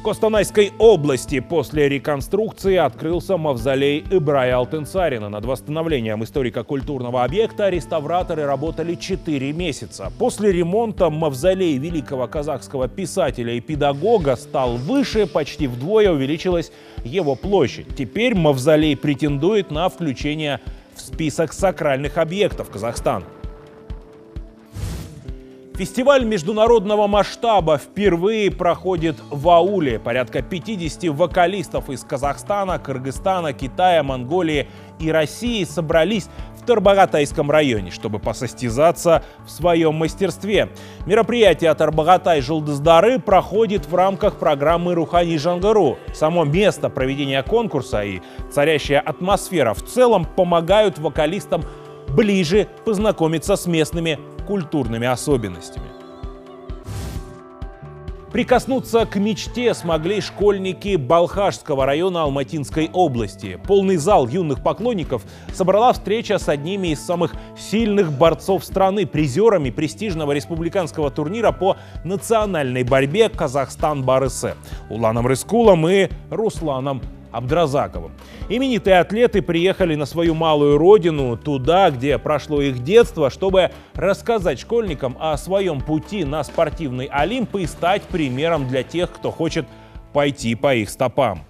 В Костанайской области после реконструкции открылся мавзолей Ибрая Алтенсарина. Над восстановлением историко-культурного объекта реставраторы работали 4 месяца. После ремонта мавзолей великого казахского писателя и педагога стал выше, почти вдвое увеличилась его площадь. Теперь мавзолей претендует на включение в список сакральных объектов Казахстана. Фестиваль международного масштаба впервые проходит в Ауле. Порядка 50 вокалистов из Казахстана, Кыргызстана, Китая, Монголии и России собрались в Тарбагатайском районе, чтобы посостязаться в своем мастерстве. Мероприятие Тарбагатай Жылдыздары проходит в рамках программы Рухани Жангару. Само место проведения конкурса и царящая атмосфера в целом помогают вокалистам ближе познакомиться с местными культурными особенностями. Прикоснуться к мечте смогли школьники Балхашского района Алматинской области. Полный зал юных поклонников собрала встреча с одними из самых сильных борцов страны, призерами престижного республиканского турнира по национальной борьбе «Казахстан Барысе» Уланом Рыскулом и Русланом Абдразаковым. Именитые атлеты приехали на свою малую родину, туда, где прошло их детство, чтобы рассказать школьникам о своем пути на спортивный Олимп и стать примером для тех, кто хочет пойти по их стопам.